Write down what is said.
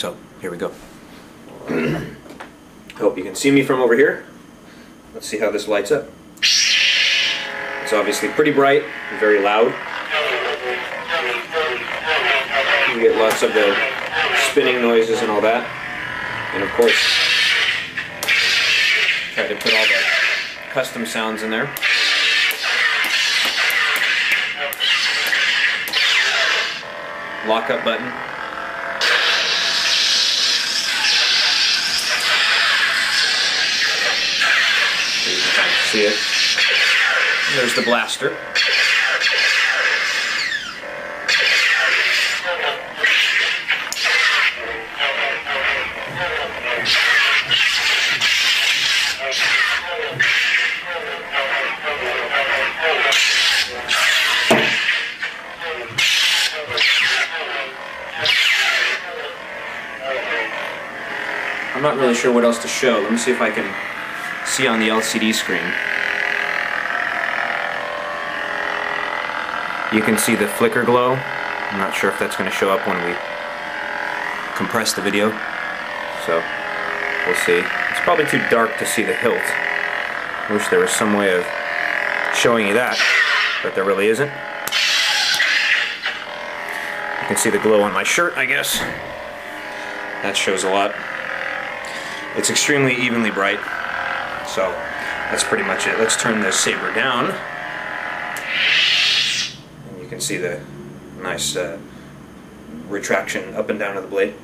So here we go. Hope you can see me from over here. Let's see how this lights up. It's obviously pretty bright and very loud. You get lots of the spinning noises and all that. And of course, try to put all the custom sounds in there. Lockup button. See it. There's the blaster. I'm not really sure what else to show. Let me see if I can see on the LCD screen. You can see the flicker glow. I'm not sure if that's going to show up when we compress the video. So, we'll see. It's probably too dark to see the hilt. Wish there was some way of showing you that, but there really isn't. You can see the glow on my shirt, I guess. That shows a lot. It's extremely evenly bright. So that's pretty much it. Let's turn the saber down. And you can see the nice uh, retraction up and down of the blade.